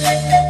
Música